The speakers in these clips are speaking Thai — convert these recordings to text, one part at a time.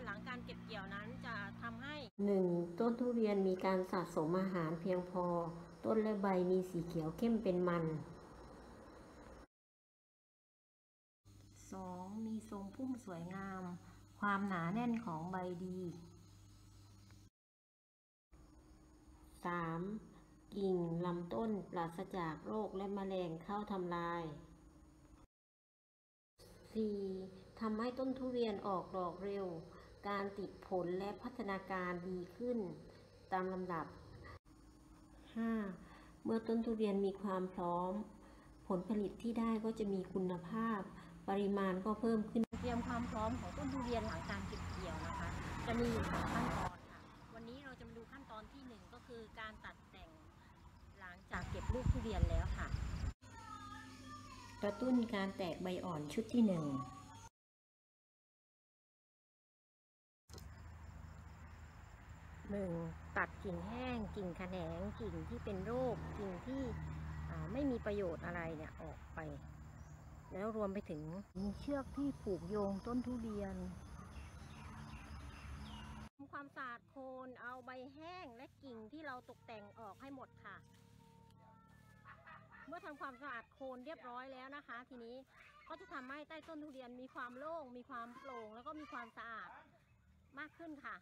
นหลังการเก็บเกี่ยวนั้นจะทำให้ 1. ต้นทุเรียนมีการสะสมอาหารเพียงพอ ต้นและใบมีสีเขียวเข้มเป็นมัน 2. มีทรงพุ่มสวยงาม ความหนาแน่นของใบดี 3. กิ่งลำต้นปราศจากโรคและแมลงเข้าทำลาย 4. ทำให้ต้นทุเรียนออกดอกเร็ว การติดผลและพัฒนาการดีขึ้นตามลำดับ 5. เมื่อต้นทุเรียนมีความพร้อม ผลผลิตที่ได้ก็จะมีคุณภาพ ปริมาณก็เพิ่มขึ้น เตรียมความพร้อมของต้นทุเรียนหลังการเก็บเกี่ยวนะคะ จะมีอยู่สองขั้นตอนค่ะ วันนี้เราจะมาดูขั้นตอนที่หนึ่งก็คือการตัดแต่งหลังจากเก็บลูกทุเรียนแล้วค่ะ กระตุ้นการแตกใบอ่อนชุดที่ห หนึ่งตัดกิ่งแห้ง กิ่งแขนง กิ่งที่เป็นโรค กิ่งที่ไม่มีประโยชน์อะไรเนี่ยออกไป แล้วรวมไปถึงเชือกที่ผูกโยงต้นทุเรียนทำความสะอาดโคนเอาใบแห้งและกิ่งที่เราตกแต่งออกให้หมดค่ะ เมื่อทำความสะอาดโคนเรียบร้อยแล้วนะคะ ทีนี้ก็จะทำให้ใต้ต้นทุเรียนมีความโล่ง มีความโปร่ง แล้วก็มีความสะอาดมากขึ้นค่ะ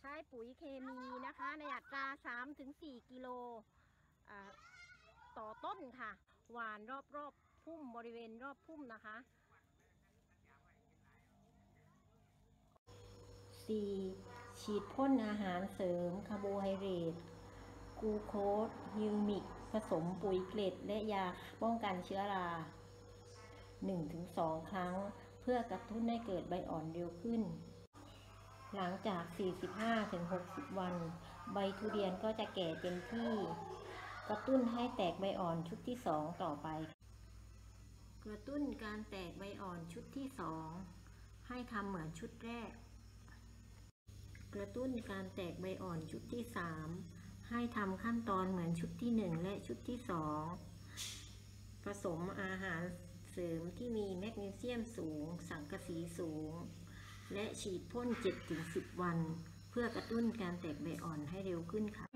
ใช้ ปุ๋ยเคมีนะคะ ในอัตรา3-4กิโลต่อต้นค่ะ หวานรอบๆพุ่มบริเวณรอบพุ่มนะคะ 4. ฉีดพ่นอาหารเสริมคาร์โบไฮเดรตกูโคสฮิวมิก ผสมปุ๋ยเกล็ด และยาป้องกันเชื้อรา 1-2 ครั้ง เพื่อกระตุ้นให้เกิดใบอ่อนเร็วขึ้น หลังจาก 45-60 วัน ใบทุเรียนก็จะแก่เต็มที่ กระตุ้นให้แตกใบอ่อนชุดที่ 2 ต่อไป กระตุ้นการแตกใบอ่อนชุดที่ 2 ให้ทำเหมือนชุดแรก กระตุ้นการแตกใบอ่อนชุดที่ 3 ให้ทำขั้นตอนเหมือนชุดที่ 1 และชุดที่ 2 ผสมอาหารเสริมที่มีแมกนีเซียมสูง สังกะสีสูง และฉีดพ่น 7-10 วัน เพื่อกระตุ้นการแตกใบอ่อนให้เร็วขึ้นค่ะ